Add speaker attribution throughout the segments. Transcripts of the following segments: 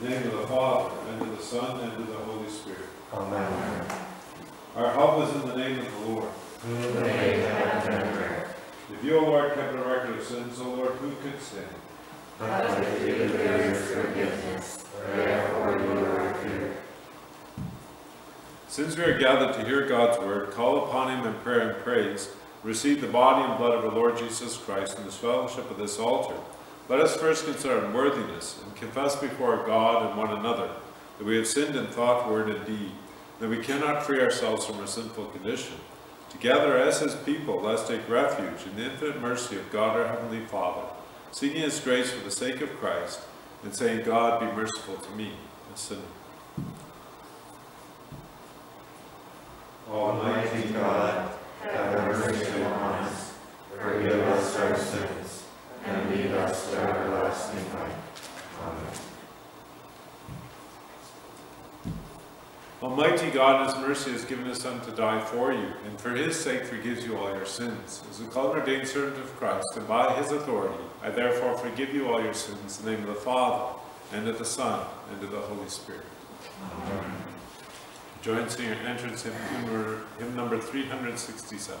Speaker 1: In the name of the Father, and of the Son, and of the Holy Spirit.
Speaker 2: Amen.
Speaker 1: Our help is in the name of the Lord.
Speaker 2: Who made heaven and earth,
Speaker 1: If you, O Lord, kept a record of sins, O Lord, who could stand?
Speaker 2: but with you there is forgiveness, therefore you are feared.
Speaker 1: Since we are gathered to hear God's word, call upon him in prayer and praise, receive the body and blood of our Lord Jesus Christ in the fellowship of this altar, let us first consider unworthiness and confess before God and one another that we have sinned in thought, word, and deed, that we cannot free ourselves from our sinful condition. Together as his people, let us take refuge in the infinite mercy of God our Heavenly Father, seeking his grace for the sake of Christ, and saying, God, be merciful to me, a sinner.
Speaker 2: Almighty God, have mercy upon us, forgive us our sins, and lead us to everlasting life. Amen.
Speaker 1: Almighty God in his mercy has given his Son to die for you, and for his sake forgives you all your sins. As a called and ordained servant of Christ, and by his authority, I therefore forgive you all your sins in the name of the Father, and of the Son, and of the Holy Spirit.
Speaker 2: Amen.
Speaker 1: Join singing entrance hymn number, hymn number 367.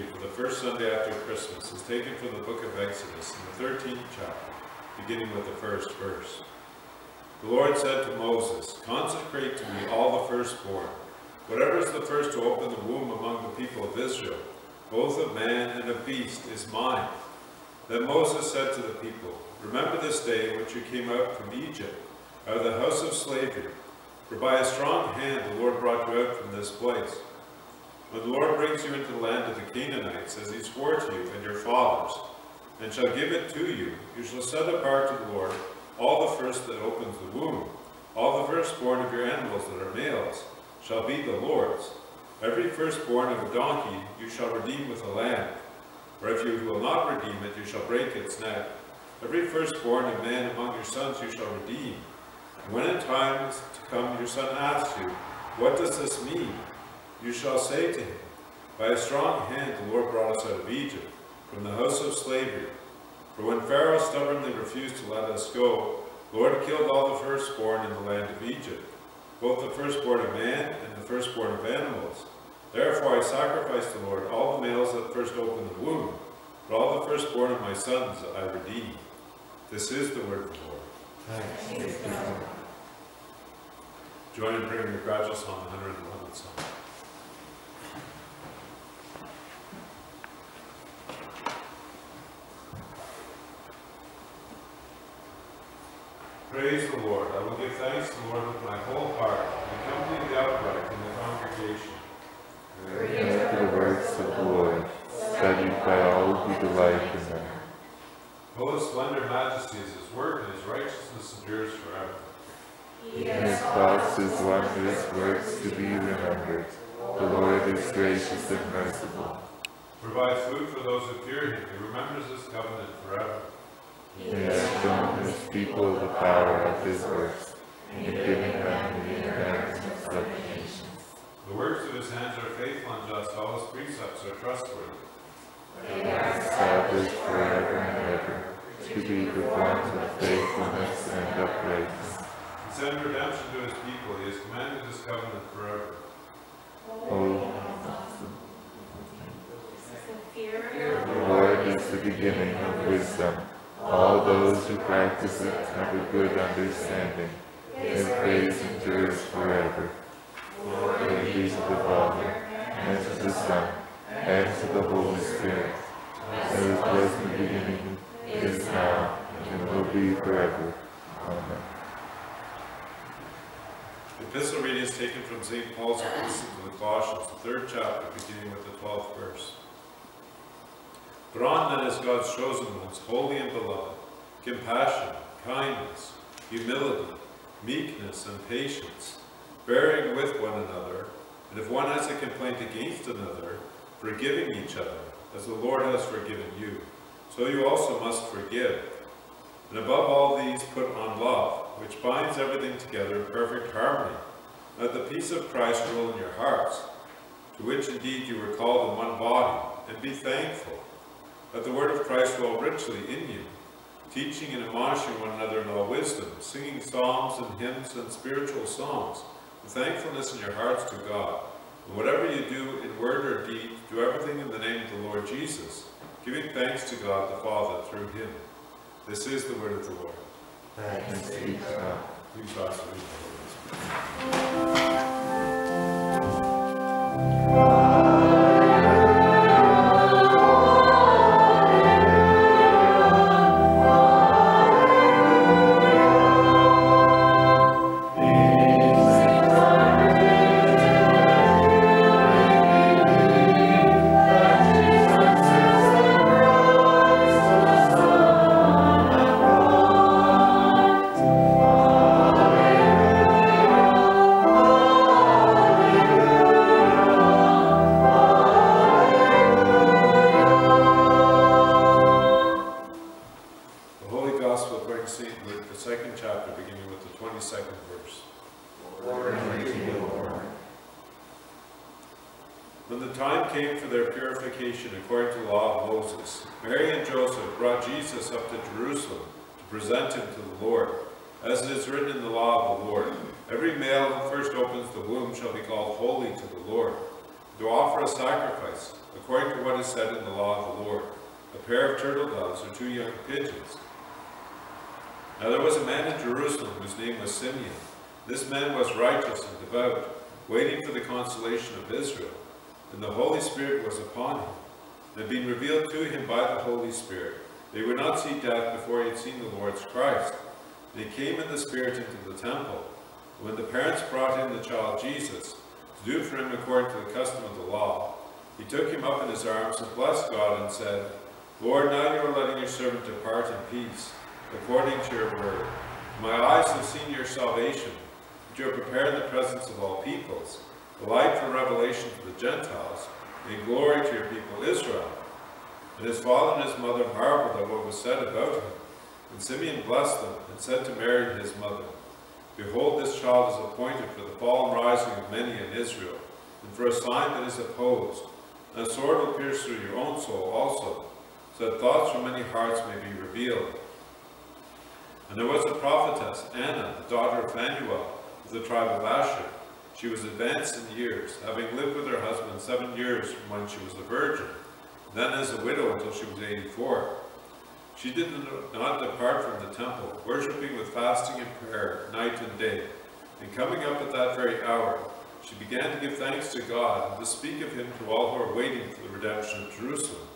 Speaker 1: Reading for the first Sunday after Christmas is taken from the book of Exodus in the 13th chapter, beginning with the first verse. The Lord said to Moses, Consecrate to me all the firstborn, whatever is the first to open the womb among the people of Israel, both of man and of beast, is mine. Then Moses said to the people, Remember this day in which you came out from Egypt, out of the house of slavery, for by a strong hand the Lord brought you out from this place. When the Lord brings you into the land of the Canaanites, as he swore to you and your fathers, and shall give it to you, you shall set apart to the Lord all the first that opens the womb. All the firstborn of your animals that are males shall be the Lord's. Every firstborn of a donkey you shall redeem with a lamb. Or if you will not redeem it, you shall break its neck. Every firstborn of man among your sons you shall redeem. And when in times to come your son asks you, What does this mean? You shall say to him, By a strong hand the Lord brought us out of Egypt, from the house of slavery. For when Pharaoh stubbornly refused to let us go, the Lord killed all the firstborn in the land of Egypt, both the firstborn of man and the firstborn of animals. Therefore I sacrifice to the Lord all the males that first open the womb, but all the firstborn of my sons I redeem. This is the word of the Lord.
Speaker 3: Thanks be to God.
Speaker 1: Join in bringing the gradual song, 111th song. Praise the Lord. I will give thanks Lord with my whole heart, and accompany the upright in the congregation.
Speaker 2: Are the works of the Lord, studied by all who delight in them.
Speaker 1: Oh, splendor, majesty is his work, and his righteousness endures forever.
Speaker 2: He has caused his wondrous works to be remembered. The Lord is gracious and merciful.
Speaker 1: Provides food for those who fear him. He remembers his covenant forever.
Speaker 2: He has shown his people the power of his works, in giving them the inheritance of the nations.
Speaker 1: The of his hands are faithful and just. All his precepts are trustworthy.
Speaker 2: Established forever and ever, to be the performed with faithfulness and uprightness.
Speaker 1: He sent redemption to his people. He has commanded his covenant forever.
Speaker 2: O
Speaker 4: Fear
Speaker 2: Lord is the beginning of wisdom. All those who practice it have a good understanding. His praise endures forever. Be to the Father, and to the Son, and to the Holy Spirit, as it was in the beginning, is now, and will be forever. Amen.
Speaker 1: The epistle reading is taken from St. Paul's epistle to the Colossians, the third chapter, beginning with the twelfth verse. But on then as God's chosen ones, holy and beloved, compassion, kindness, humility, meekness, and patience, bearing with one another, and if one has a complaint against another, forgiving each other, as the Lord has forgiven you, so you also must forgive. And above all these put on love, which binds everything together in perfect harmony. Let the peace of Christ rule in your hearts, to which indeed you were called in one body, and be thankful. Let the word of Christ dwell richly in you, teaching and admonishing one another in all wisdom, singing psalms and hymns and spiritual songs, thankfulness in your hearts to God. And whatever you do in word or deed, do everything in the name of the Lord Jesus, giving thanks to God the Father through him. This is the word of the Lord.
Speaker 2: Thanks be to God.
Speaker 1: Please rise to read the Lord's Prayer. Womb shall be called holy to the Lord, to offer a sacrifice, according to what is said in the law of the Lord, a pair of turtle doves or two young pigeons. Now there was a man in Jerusalem whose name was Simeon. This man was righteous and devout, waiting for the consolation of Israel. And the Holy Spirit was upon him, and being revealed to him by the Holy Spirit, they would not see death before he had seen the Lord's Christ. He came in the Spirit into the temple. When the parents brought in the child Jesus, to do for him according to the custom of the law, he took him up in his arms and blessed God and said, Lord, now you are letting your servant depart in peace, according to your word. My eyes have seen your salvation, which you have prepared in the presence of all peoples, the light for revelation to the Gentiles, and glory to your people Israel. And his father and his mother marveled at what was said about him. And Simeon blessed them, and said to Mary his mother, Behold, this child is appointed for the fall and rising of many in Israel, and for a sign that is opposed. And a sword will pierce through your own soul also, so that thoughts from many hearts may be revealed. And there was a prophetess, Anna, the daughter of Phanuel, of the tribe of Asher. She was advanced in years, having lived with her husband seven years from when she was a virgin, then as a widow until she was 84. She did not depart from the temple, worshipping with fasting and prayer night and day. And coming up at that very hour, she began to give thanks to God and to speak of him to all who were waiting for the redemption of Jerusalem.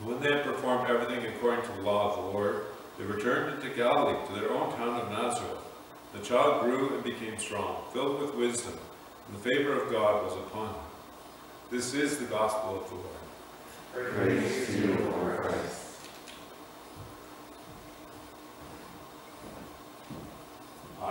Speaker 1: When they had performed everything according to the law of the Lord, they returned into Galilee to their own town of Nazareth. The child grew and became strong, filled with wisdom, and the favor of God was upon him. This is the gospel of the Lord.
Speaker 2: Praise to you, Lord Christ.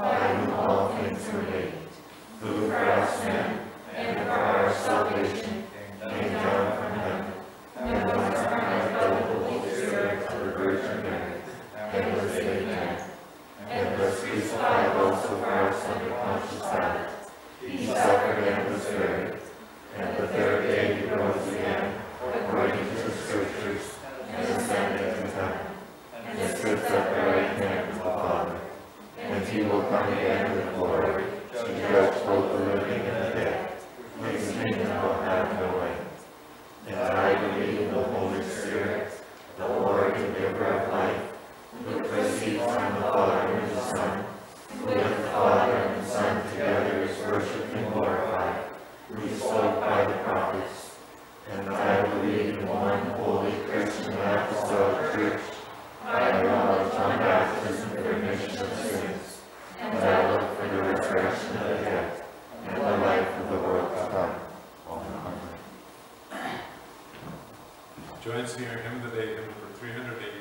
Speaker 1: by whom all things were made, who for us men, and for our salvation, came down from heaven, and was incarnate by the Holy Spirit of the Virgin Mary, and was made man, and was crucified also for our us under Pontius Pilate. He suffered and was buried, and the third day he rose again, according to the Scriptures, he will come again with glory to judge both the living and the dead. His kingdom will have no end. And I believe in the Holy Spirit, the Lord and giver of life, who proceeds from the Father and the Son, with the Father and the Son together is worshipped and glorified, who spoke by the prophets. And I believe in one holy Christian apostolic church. I acknowledge my baptism for remission of resurrection of the dead, and the life of the world to come. Amen. Join us in our hymn the day, hymn number 308.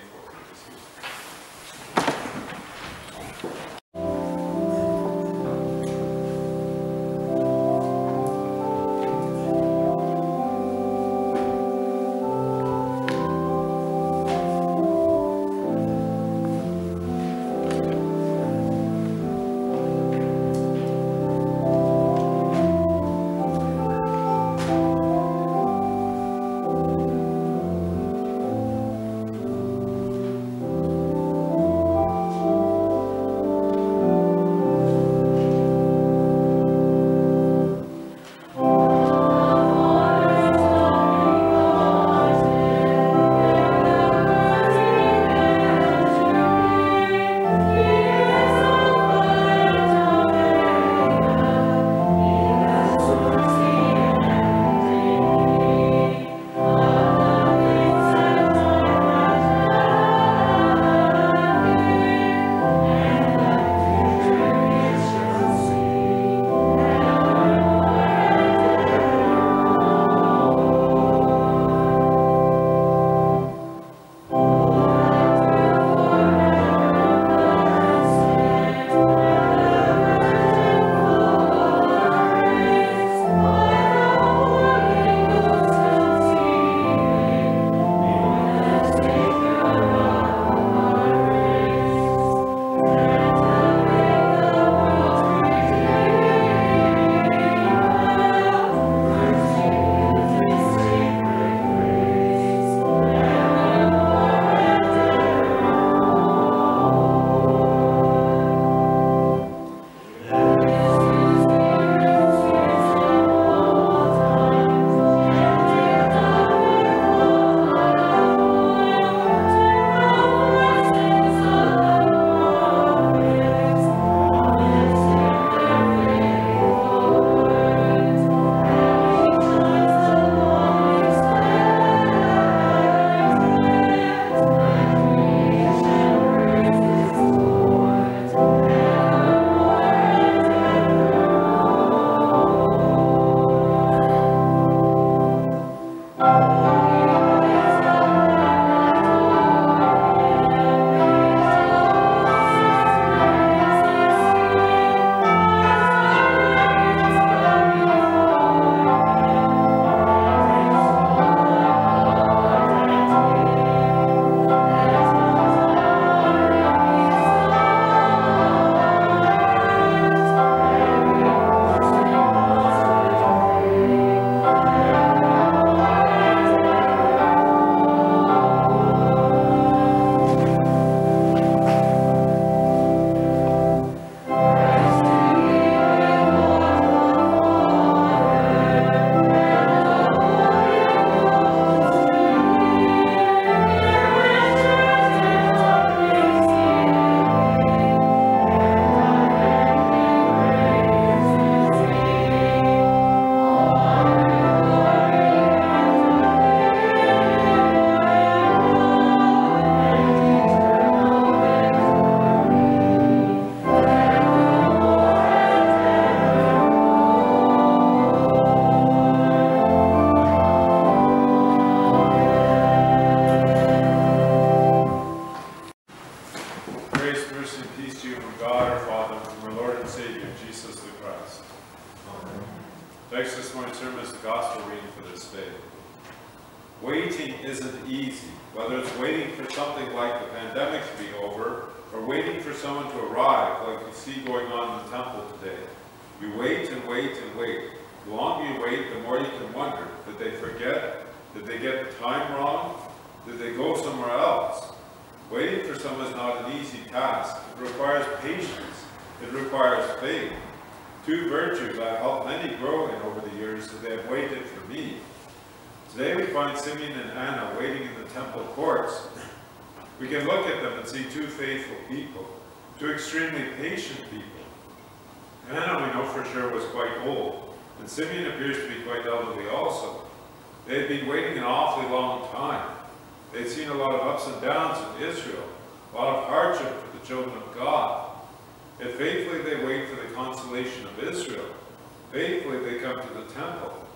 Speaker 1: Come to the temple.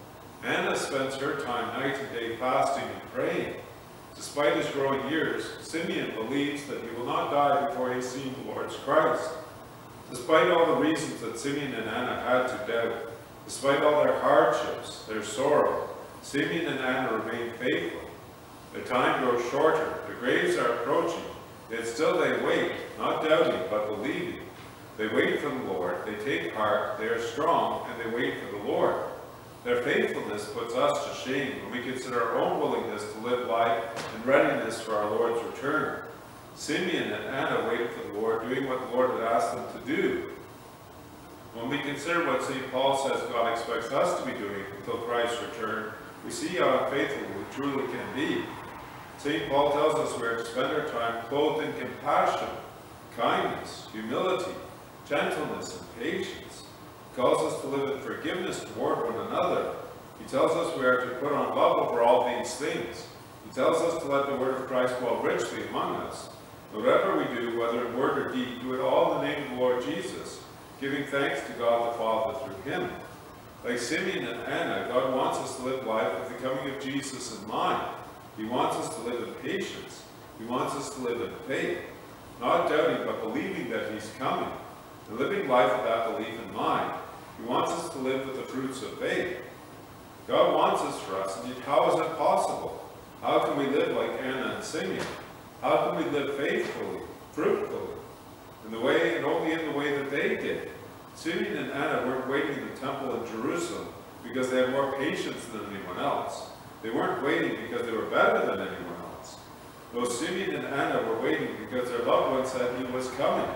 Speaker 1: Anna spends her time night and day fasting and praying. Despite his growing years, Simeon believes that he will not die before he has seen the Lord's Christ. Despite all the reasons that Simeon and Anna had to doubt, despite all their hardships, their sorrow, Simeon and Anna remain faithful. Their time grows shorter, the graves are approaching, yet still they wait, not doubting, but believing. They wait for the Lord, they take heart, they are strong, and they wait for the Lord. Their faithfulness puts us to shame when we consider our own willingness to live life in readiness for our Lord's return. Simeon and Anna waited for the Lord, doing what the Lord had asked them to do. When we consider what St. Paul says God expects us to be doing until Christ's return, we see how unfaithful we truly can be. St. Paul tells us we are to spend our time clothed in compassion, kindness, humility, gentleness, and patience. He calls us to live in forgiveness toward one another. He tells us we are to put on love over all these things. He tells us to let the word of Christ dwell richly among us. Whatever we do, whether in word or deed, do it all in the name of the Lord Jesus, giving thanks to God the Father through him. Like Simeon and Anna, God wants us to live life with the coming of Jesus in mind. He wants us to live in patience. He wants us to live in faith, not doubting but believing that he's coming, and living life with that belief in mind. He wants us to live with the fruits of faith. God wants us for us, how is it possible? How can we live like Anna and Simeon? How can we live faithfully, fruitfully, in the way and only in the way that they did? Simeon and Anna weren't waiting in the temple in Jerusalem because they had more patience than anyone else. They weren't waiting because they were better than anyone else. Those Simeon and Anna were waiting because their loved one said he was coming.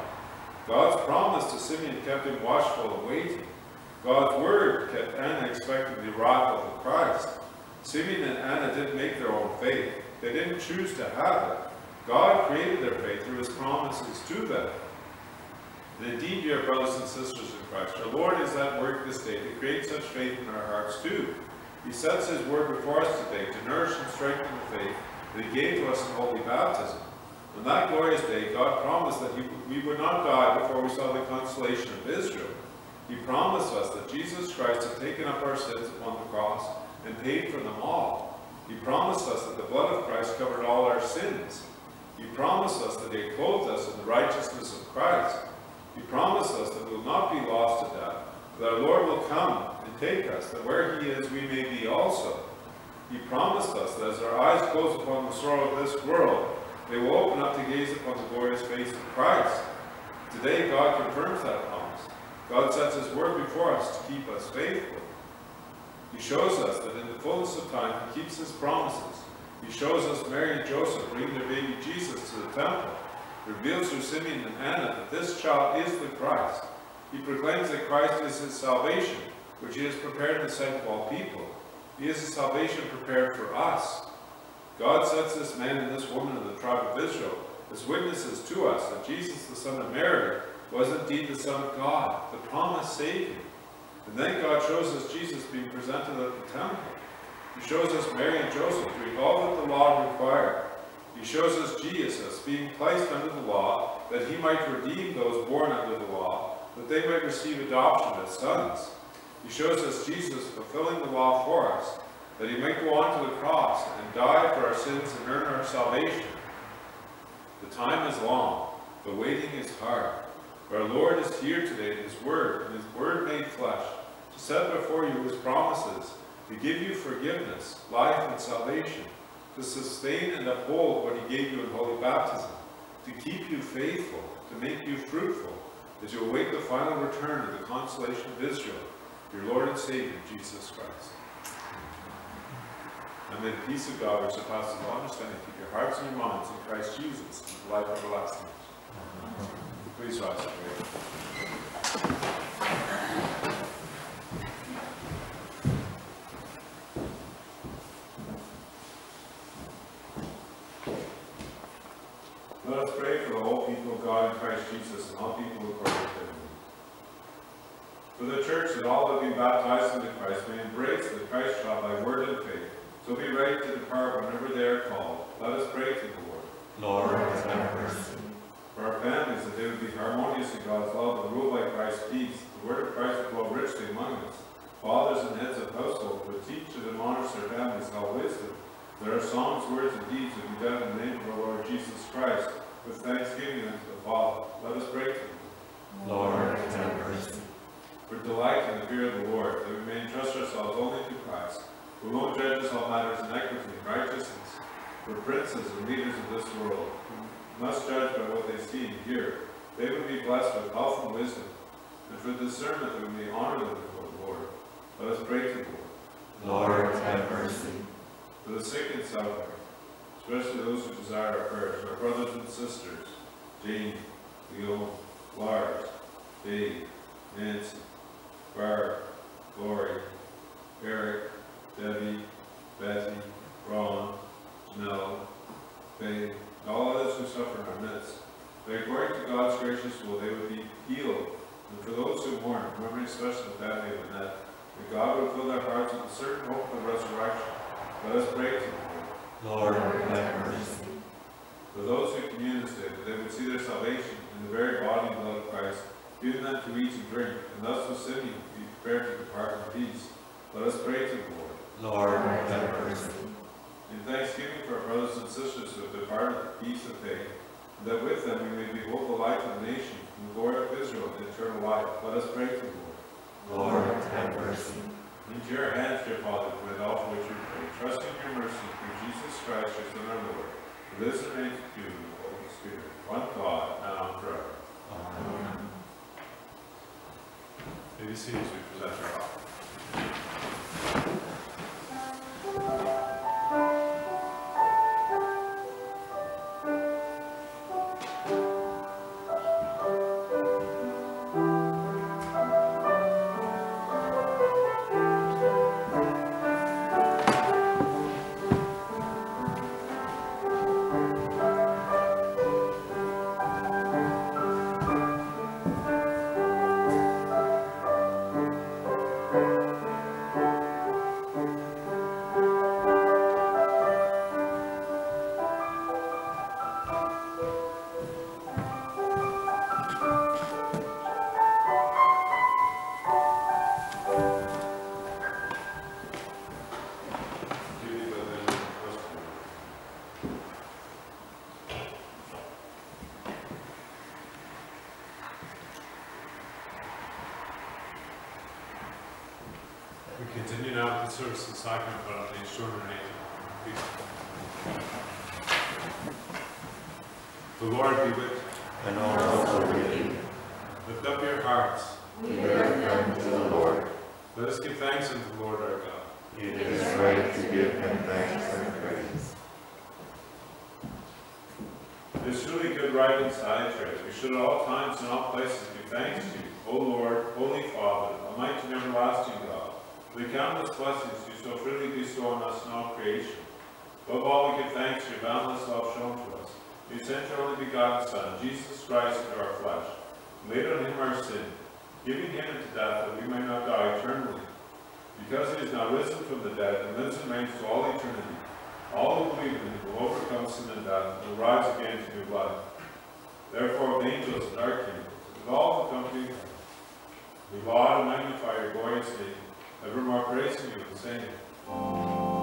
Speaker 1: God's promise to Simeon kept him watchful and waiting. God's word kept Anna expecting the arrival of Christ. Simeon and Anna didn't make their own faith. They didn't choose to have it. God created their faith through his promises to them. And indeed, dear brothers and sisters in Christ, our Lord is at work this day to create such faith in our hearts too. He sets his word before us today to nourish and strengthen the faith that he gave to us in holy baptism. On that glorious day, God promised that he, we would not die before we saw the consolation of Israel. He promised us that Jesus Christ had taken up our sins upon the cross and paid for them all. He promised us that the blood of Christ covered all our sins. He promised us that he clothed us in the righteousness of Christ. He promised us that we will not be lost to death, that our Lord will come and take us, that where he is we may be also. He promised us that as our eyes close upon the sorrow of this world, they will open up to gaze upon the glorious face of Christ. Today God confirms that promise. God sets his word before us to keep us faithful. He shows us that in the fullness of time he keeps his promises. He shows us Mary and Joseph bringing their baby Jesus to the temple. Reveals through Simeon and Anna that this child is the Christ. He proclaims that Christ is his salvation, which he has prepared in the sight of all people. He is a salvation prepared for us. God sets this man and this woman of the tribe of Israel as witnesses to us that Jesus, the son of Mary, was indeed the Son of God, the promised Savior. And then God shows us Jesus being presented at the temple. He shows us Mary and Joseph doing all that the law required. He shows us Jesus being placed under the law that he might redeem those born under the law, that they might receive adoption as sons. He shows us Jesus fulfilling the law for us, that he might go on to the cross and die for our sins and earn our salvation. The time is long, the waiting is hard. Our Lord is here today in his word, and his word made flesh, to set before you his promises, to give you forgiveness, life, and salvation, to sustain and uphold what he gave you in holy baptism, to keep you faithful, to make you fruitful, as you await the final return of the consolation of Israel, your Lord and Savior, Jesus Christ. And may the peace of God, which surpasses all understanding, keep your hearts and your minds in Christ Jesus, in life everlasting. Please rise. Let us pray for the whole people of God in Christ Jesus and all people according to their. For the church that all that be baptized into Christ may embrace the Christ child by word and faith, so be ready to depart whenever they are called. Let us pray to the Lord.
Speaker 3: Lord, have mercy.
Speaker 1: For our families, that they would in God's love and ruled by Christ's peace. The word of Christ would dwell richly among us. Fathers and heads of households would teach and admonish their families all wisdom. There are songs, words, and deeds would be done in the name of our Lord Jesus Christ, with thanksgiving unto the Father. Let us pray to him.
Speaker 3: Lord, have mercy.
Speaker 1: For delight in the fear of the Lord, that we may entrust ourselves only to Christ, who alone judges all matters in equity and righteousness. For princes and leaders of this world, who must judge by what they see and hear, they would be blessed with health and wisdom, and for discernment that we may honor them before the Lord. Let us pray to the Lord.
Speaker 3: Lord, have mercy.
Speaker 1: For the sick and suffering, especially those who desire our prayers, our brothers and sisters, Jane, Leon, Lars, Dave, Nancy, Barb, Lori, Eric, Debbie, Betty, Ron, Janelle, Faye, and all others who suffer in our midst. That according to God's gracious will, they would be healed. And for those who mourn, remembering especially that family of Annette, that God would fill their hearts with a certain hope of the resurrection. Let us pray to the Lord.
Speaker 3: Lord, have mercy.
Speaker 1: For those who commune this day, that they would see their salvation in the very body and blood of Christ, given them to eat and drink, and thus with Simeon be prepared to depart in peace. Let us pray to the Lord.
Speaker 3: Lord, have mercy.
Speaker 1: In thanksgiving for our brothers and sisters who have departed in peace of faith, that with them we may behold the light of the nation, and the glory of Israel, and eternal life. Let us pray to the Lord.
Speaker 3: Lord, have mercy.
Speaker 1: Into your hands, dear Father, commit all for which we pray, trusting your mercy through Jesus Christ, your Son, our Lord, who lives and reigns with you in the Holy Spirit, one God, now and forever.
Speaker 3: Amen.
Speaker 1: May we see as we present our offering. Creation. Above all, we give thanks for your boundless love shown to us. You sent your only begotten Son, Jesus Christ, into our flesh, laid on him our sin, giving him into death that we may not die eternally. Because he is now risen from the dead and lives and reigns to all eternity, all who believe in him will overcome sin and death and will rise again to new life. Therefore, with angels and archangels, with all the company we laud and magnify your glorious name, evermore praising you and saying,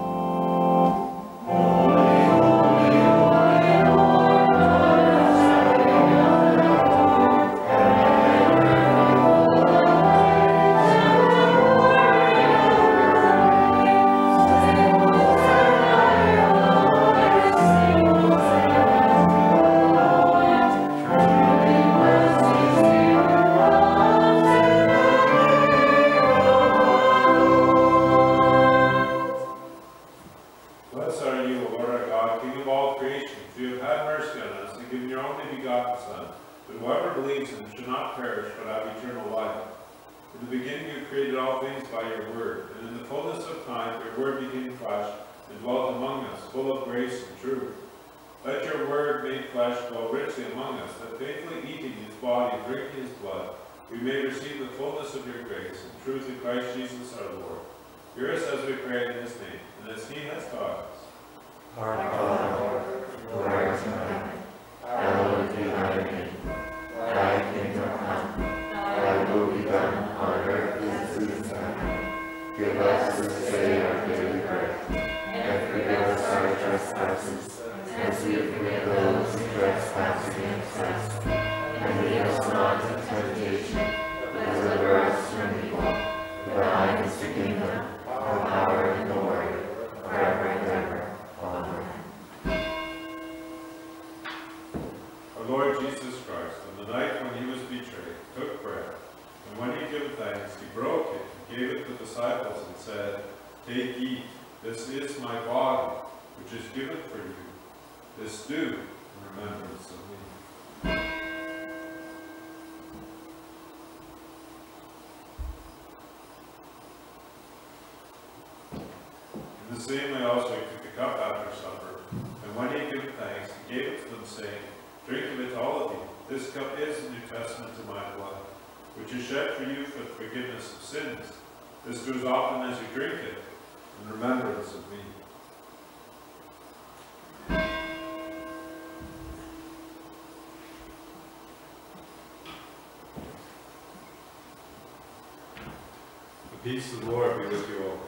Speaker 1: All right. often as you drink it in remembrance of me. The peace of the Lord be with you all.